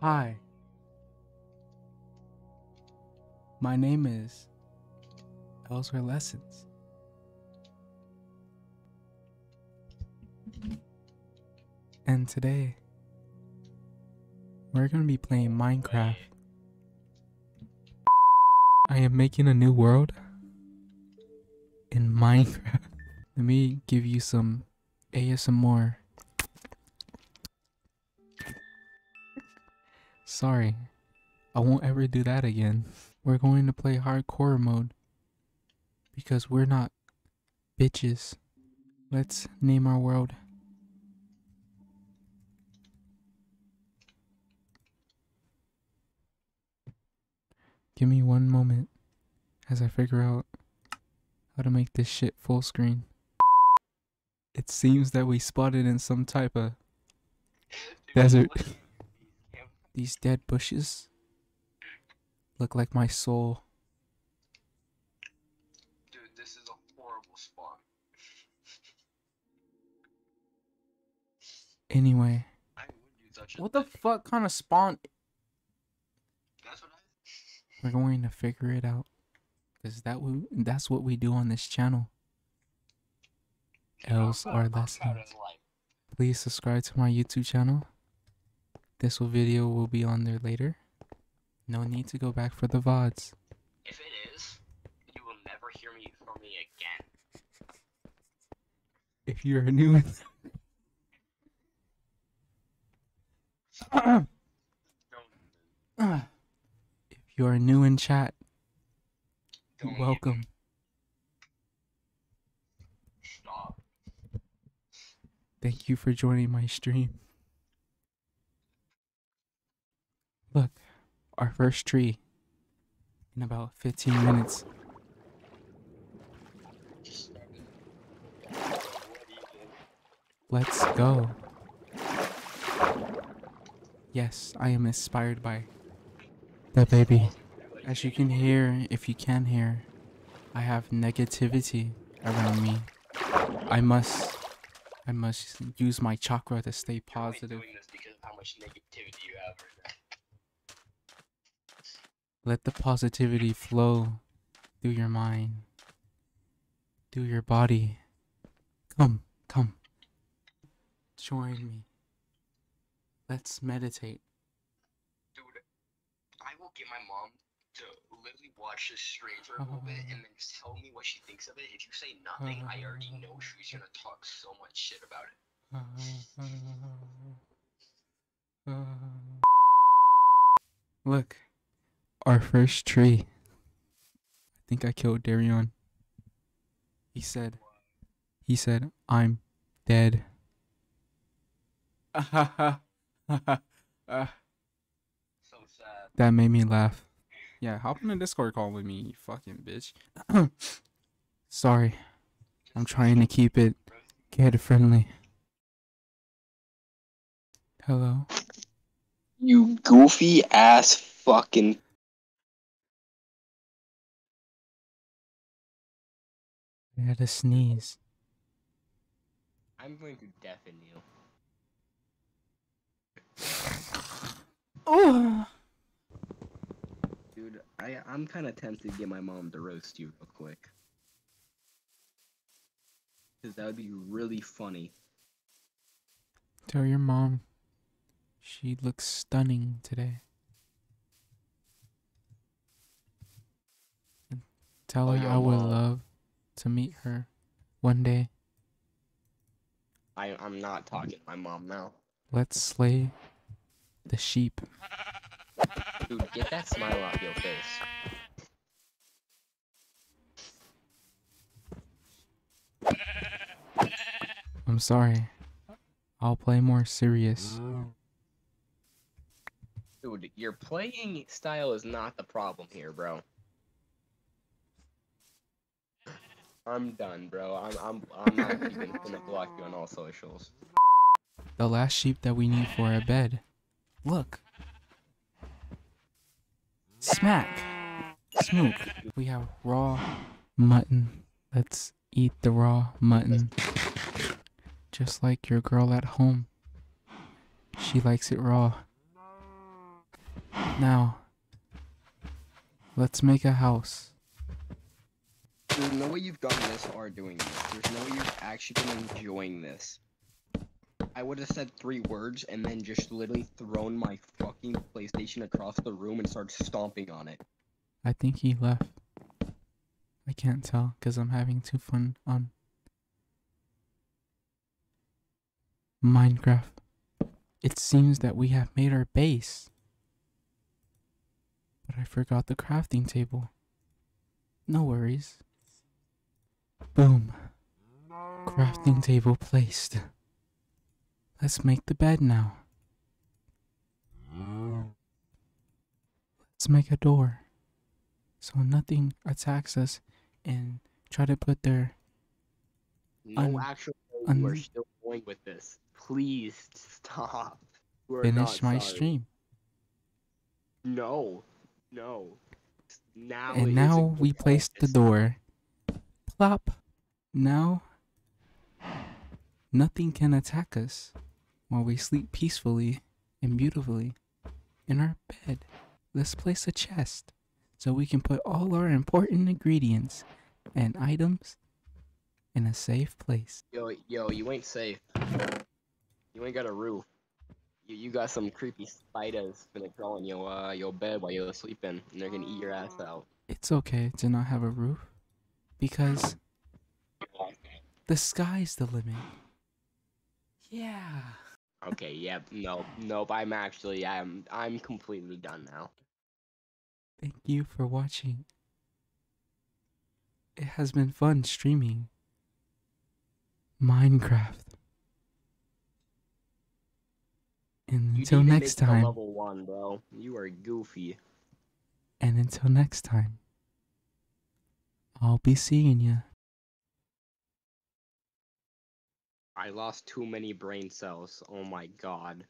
Hi. My name is Elsewhere Lessons. And today, we're going to be playing Minecraft. I am making a new world in Minecraft. Let me give you some ASMR. Sorry, I won't ever do that again. We're going to play hardcore mode because we're not bitches. Let's name our world. Give me one moment as I figure out how to make this shit full screen. It seems that we spotted in some type of desert. These dead bushes look like my soul. Dude, this is a horrible spot. Anyway, I wouldn't do such a what the thing. fuck kind of spawn? That's what I. We're going to figure it out. Cause that we, that's what we do on this channel. Else I'm are proud- I'm lessons. Please subscribe to my YouTube channel. This will video will be on there later. No need to go back for the VODs. If it is, you will never hear me from me again. If you are new if you are new in chat, Don't welcome. Stop. Thank you for joining my stream. Look, our first tree in about 15 minutes. Let's go. Yes, I am inspired by the baby. As you can hear, if you can hear, I have negativity around me. I must I must use my chakra to stay You're only positive. doing this because of how much negativity you have right now. Let the positivity flow through your mind, through your body. Come, come. Join me. Let's meditate. Dude, I will get my mom to literally watch this stream for a little bit and then tell me what she thinks of it. If you say nothing, I already know uh-huh. she's gonna talk so much shit about it. Uh-huh. Uh-huh. Look, our first tree. I think I killed Darion. He said, he said, I'm dead. So sad. That made me laugh. Yeah, hop on a Discord call with me, you fucking bitch. Sorry, I'm trying to keep it kid friendly. Hello. You goofy ass fucking. I had a sneeze. I'm going to deafen you. Oh. Dude, I, I'm kind of tempted to get my mom to roast you real quick. Because that would be really funny. Tell your mom she looks stunning today. And tell Oh, her I would mom. love to meet her one day. I, I'm not talking to my mom now. Let's slay the sheep. Dude, get that smile off your face. I'm sorry. I'll play more serious. Dude, your playing style is not the problem here, bro. I'm done, bro. I'm I'm I'm not even gonna block you on all socials. The last sheep that we need for our bed. Look. Smack. Smoke. We have raw mutton. Let's eat the raw mutton. Just like your girl at home. She likes it raw. Now, let's make a house. No way you've done this or doing this. There's no way you've actually been enjoying this. I would have said three words and then just literally thrown my fucking PlayStation across the room and started stomping on it. I think he left. I can't tell because I'm having too fun on Minecraft. It seems that we have made our base. But I forgot the crafting table. No worries. Boom. Crafting table placed. Let's make the bed now. Let's make a door so nothing attacks us and try to put their No Un- actual way un- you are still going with this. Please stop. Are finish my sorry. stream. No. No. Now and now we placed the door. Plop. Now nothing can attack us while we sleep peacefully and beautifully in our bed. Let's place a chest so we can put all our important ingredients and items in a safe place. Yo, yo, you ain't safe. You ain't got a roof. You, you got some creepy spiders gonna crawl in your uh your bed while you're sleeping, and they're gonna eat your ass out. It's okay to not have a roof because the sky's the limit. Yeah. Okay, yep, no, nope. I'm actually, I'm, I'm completely done now. Thank you for watching. It has been fun streaming Minecraft. And until next time, level one, bro. You are goofy. and until next time, I'll be seeing ya. I lost too many brain cells. Oh my god.